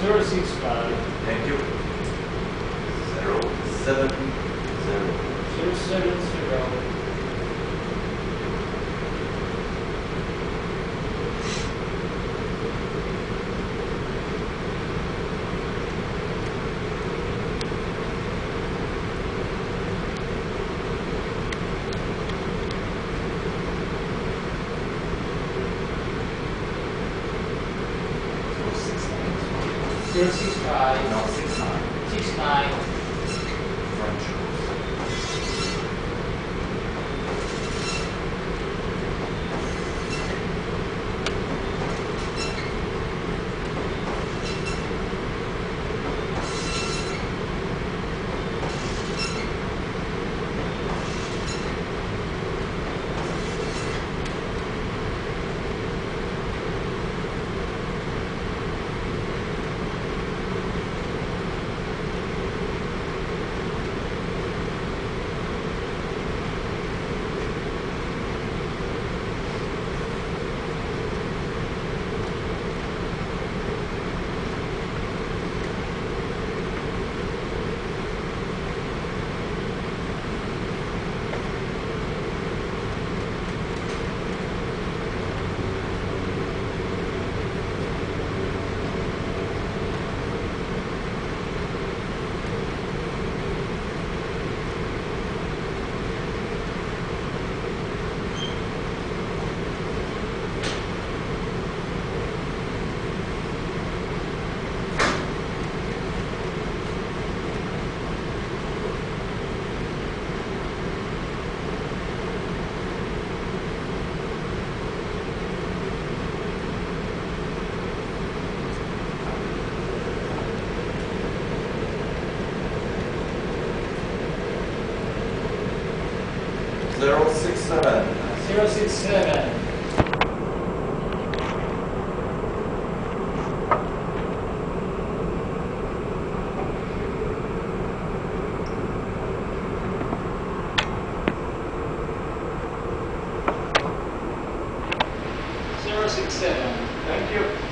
Zero six five. Thank you. Zero seven zero. Zero seven zero. Six five. No, six nine. Six nine. French 067. 067. Zero six seven. Thank you.